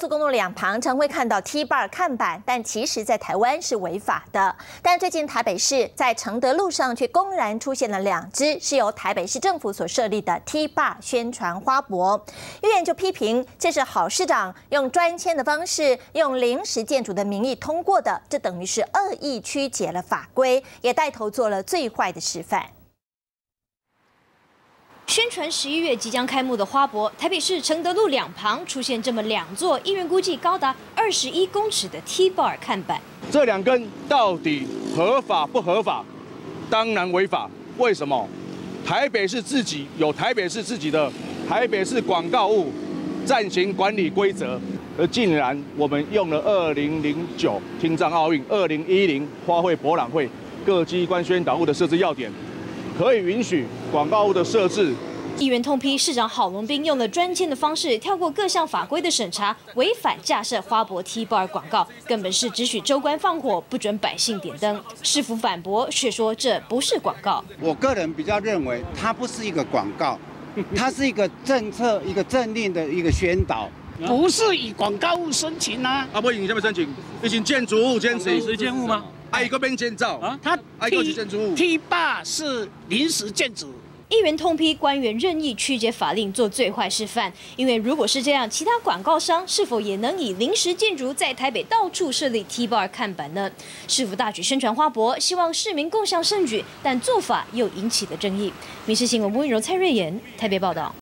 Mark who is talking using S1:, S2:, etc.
S1: 高速公路两旁常会看到 T bar 看板，但其实在台湾是违法的。但最近台北市在承德路上却公然出现了两只是由台北市政府所设立的 T bar 宣传花博，议员就批评这是好市长用专签的方式，用临时建筑的名义通过的，这等于是恶意曲解了法规，也带头做了最坏的示范。
S2: 宣传十一月即将开幕的花博，台北市承德路两旁出现这么两座，一人估计高达二十一公尺的 T bar 看板。
S3: 这两根到底合法不合法？当然违法。为什么？台北市自己有台北市自己的台北市广告物暂行管理规则，而竟然我们用了二零零九听障奥运、二零一零花卉博览会各机关宣导物的设置要点。可以允许广告物的设置。
S2: 议员痛批市长郝龙斌用了专签的方式，跳过各项法规的审查，违反架设花博 T bar 广告，根本是只许州官放火，不准百姓点灯。市府反驳，却说这不是广告。
S4: 我个人比较认为，它不是一个广告，它是一个政策、一个政令的一个宣导，
S5: 不是以广告物申请啊。
S3: 啊，不，你下面申请，一请建筑物坚持
S5: 临时建物吗？
S3: 爱个边建造啊，
S5: 他 T T 八是临时建筑。
S2: 议员痛批官员任意曲解法令，做最坏示范。因为如果是这样，其他广告商是否也能以临时建筑在台北到处设立 T bar 看板呢？市府大举宣传花博，希望市民共享盛举，但做法又引起了争议。民事新闻吴云柔、蔡瑞妍台北报道。